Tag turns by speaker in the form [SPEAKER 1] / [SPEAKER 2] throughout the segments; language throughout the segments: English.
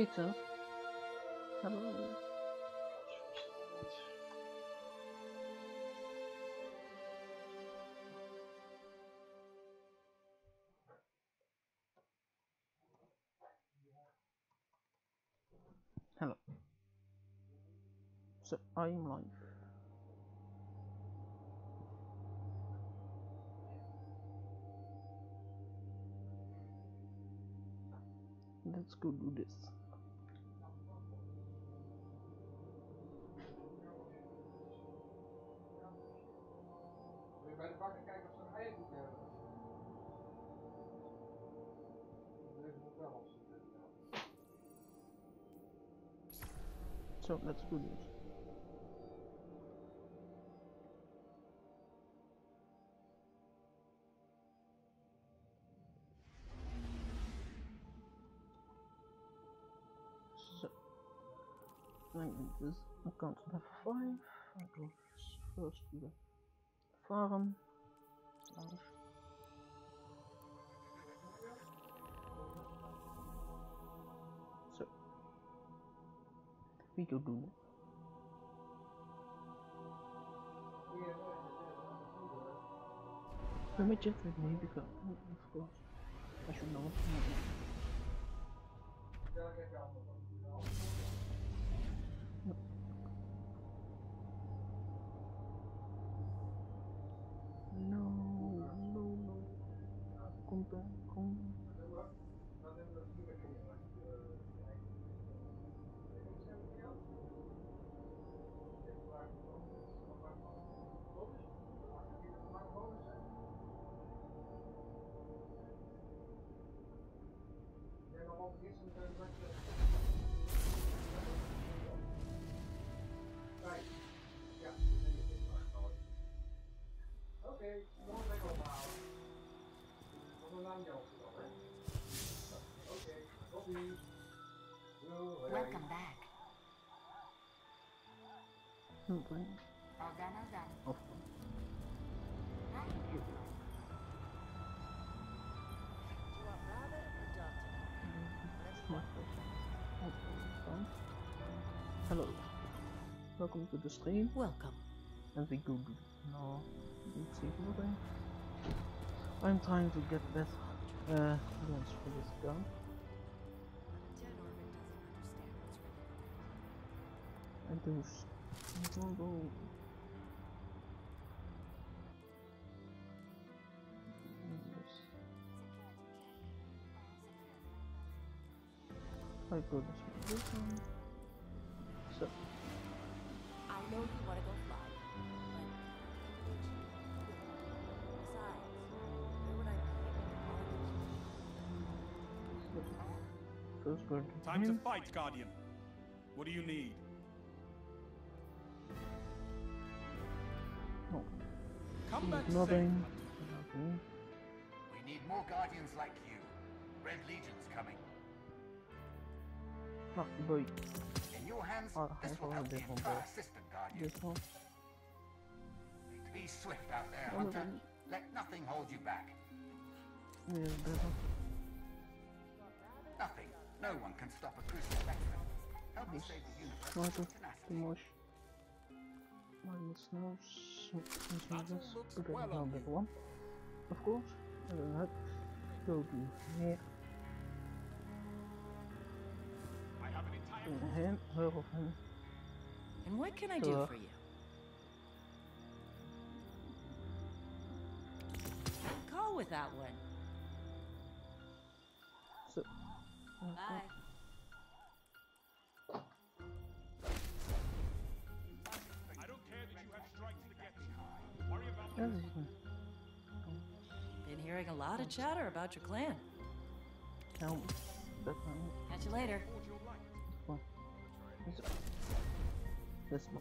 [SPEAKER 1] Vincent. Hello. Hello. So I'm live. Let's go do this. So let's do this. So, this account level 5. I go first to the farm. Lounge. We go do. Let me check with me because, of course, I should know. No, no, no. Kom dan, kom.
[SPEAKER 2] Een naam jou hè? Oké, tot ziens. Yo, hoi.
[SPEAKER 3] Welcome back.
[SPEAKER 1] Okay.
[SPEAKER 3] All done, all done. Hi.
[SPEAKER 1] Hello. Welcome to the stream.
[SPEAKER 4] Welcome.
[SPEAKER 1] And we go no let's see what I'm trying to get better uh guns for this gun.
[SPEAKER 4] Jen Orvin doesn't understand what's really
[SPEAKER 1] And those go go. I go this way. This one. So
[SPEAKER 4] I know you want to go fly, but besides, where would I be able to argue?
[SPEAKER 1] first go to
[SPEAKER 5] Time to fight, Guardian. What do you need?
[SPEAKER 1] No,
[SPEAKER 5] Come back
[SPEAKER 1] nothing.
[SPEAKER 5] safe.
[SPEAKER 1] Nothing.
[SPEAKER 6] We need more guardians like you. Red Legion's coming.
[SPEAKER 1] Ah, boy.
[SPEAKER 6] Hands,
[SPEAKER 1] Oh, I
[SPEAKER 6] this will help the entire system, Guardian.
[SPEAKER 1] This one.
[SPEAKER 6] Be swift out there, Hunter. Let nothing hold you back.
[SPEAKER 1] One.
[SPEAKER 6] Nothing. No one can stop a Crucible veteran. Help me save the universe tenacity.
[SPEAKER 1] much. Minus no, so let's do
[SPEAKER 5] Battle
[SPEAKER 1] this.
[SPEAKER 5] looks well on you.
[SPEAKER 1] one. Of course. That. Go to here. Mm-hmm.
[SPEAKER 4] And what can I do for you? Call with that one.
[SPEAKER 1] So.
[SPEAKER 4] Bye.
[SPEAKER 5] I don't care that you have strikes to get to. Worry about
[SPEAKER 1] this.
[SPEAKER 4] Been hearing a lot of chatter about your clan.
[SPEAKER 1] Now, that one.
[SPEAKER 4] Catch you later.
[SPEAKER 5] To
[SPEAKER 1] Titan.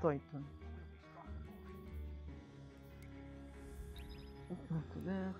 [SPEAKER 1] Titan. Not there.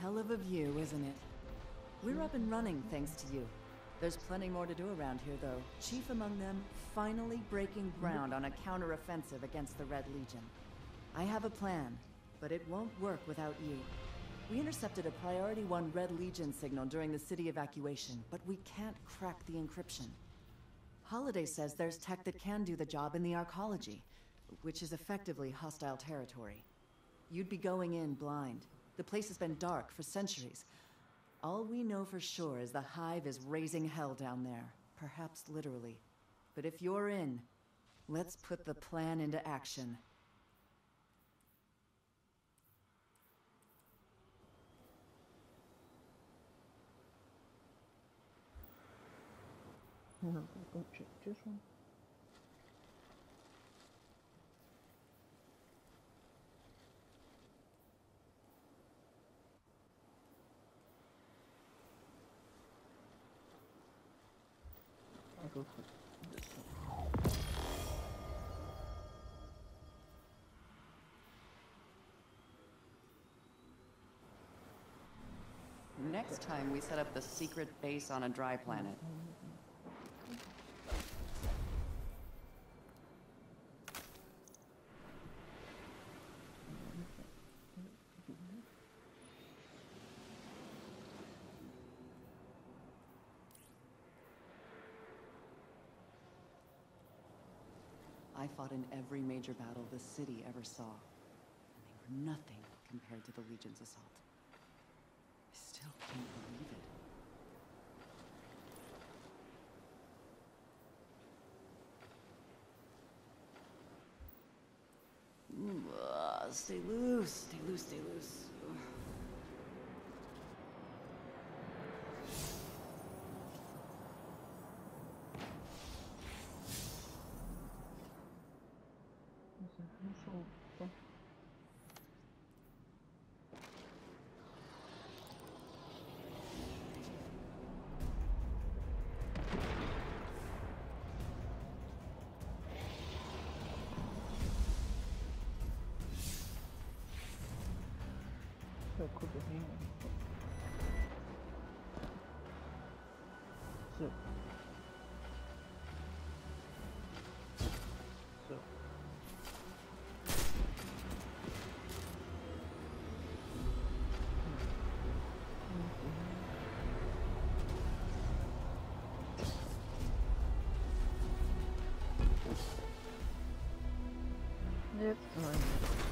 [SPEAKER 7] Hell of a view, isn't it? We're up and running thanks to you. There's plenty more to do around here, though. Chief among them, finally breaking ground on a counteroffensive against the Red Legion. I have a plan, but it won't work without you. We intercepted a Priority 1 Red Legion signal during the city evacuation, but we can't crack the encryption. Holiday says there's tech that can do the job in the arcology, which is effectively hostile territory. You'd be going in blind. The place has been dark for centuries. All we know for sure is the Hive is raising hell down there, perhaps literally. But if you're in, let's put the plan into action.
[SPEAKER 1] One. I'll go for this one.
[SPEAKER 7] Next time we set up the secret base on a dry planet. I fought in every major battle the city ever saw, and they were nothing compared to the Legion's assault. I still can't believe it. Mm, stay loose, stay loose, stay loose.
[SPEAKER 1] Zo. Zo. Yep.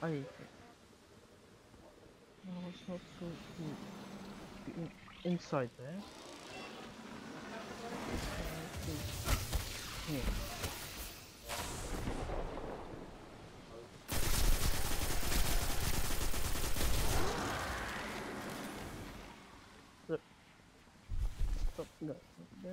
[SPEAKER 1] I I was not to in, inside there please. Here. Look. Stop that. There.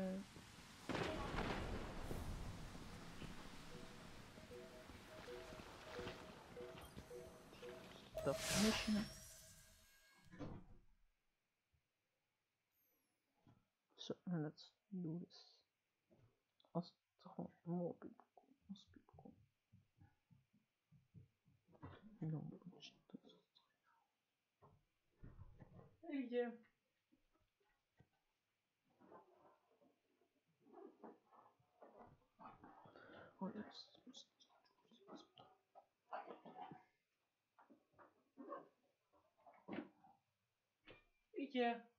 [SPEAKER 1] Stop mission. So let's do this. Eentje.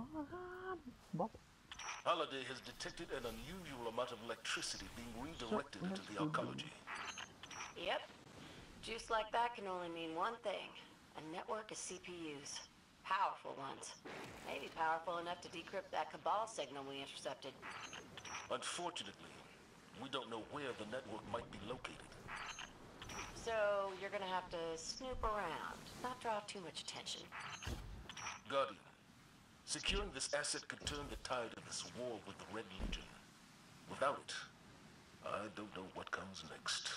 [SPEAKER 1] Ah, Bob.
[SPEAKER 8] Holiday has detected an unusual amount of electricity being redirected into the arcology.
[SPEAKER 9] Yep. Juice like that can only mean one thing. A network of CPUs. Powerful ones. Maybe powerful enough to decrypt that Cabal signal we intercepted.
[SPEAKER 8] Unfortunately, we don't know where the network might be located.
[SPEAKER 9] So you're gonna have to snoop around, not draw too much attention.
[SPEAKER 8] Guardian, securing this asset could turn the tide of this war with the Red Legion. Without it, I don't know what comes next.